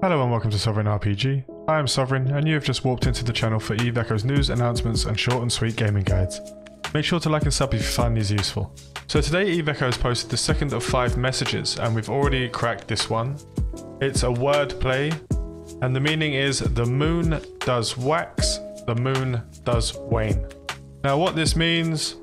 Hello and welcome to Sovereign RPG. I am Sovereign and you have just warped into the channel for Eve Echoes news, announcements and short and sweet gaming guides. Make sure to like and sub if you find these useful. So today Eve Echo has posted the second of five messages and we've already cracked this one. It's a word play and the meaning is the moon does wax, the moon does wane. Now what this means,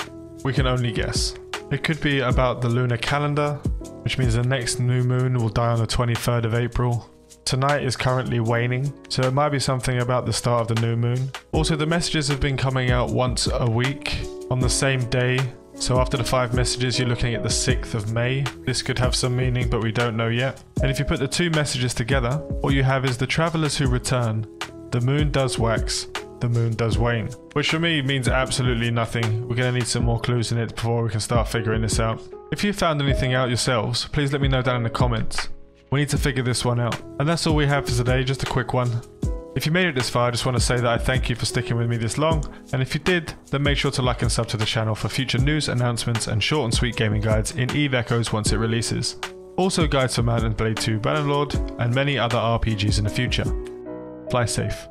we can only guess. It could be about the lunar calendar, which means the next new moon will die on the 23rd of April. Tonight is currently waning, so it might be something about the start of the new moon. Also, the messages have been coming out once a week on the same day. So after the five messages, you're looking at the 6th of May. This could have some meaning, but we don't know yet. And if you put the two messages together, what you have is the travelers who return. The moon does wax, the moon does wane. Which for me means absolutely nothing. We're going to need some more clues in it before we can start figuring this out. If you found anything out yourselves, please let me know down in the comments. We need to figure this one out. And that's all we have for today, just a quick one. If you made it this far, I just want to say that I thank you for sticking with me this long, and if you did, then make sure to like and sub to the channel for future news, announcements, and short and sweet gaming guides in Eve Echoes once it releases. Also guides for Mount and Blade 2 Bannerlord, and many other RPGs in the future. Fly safe.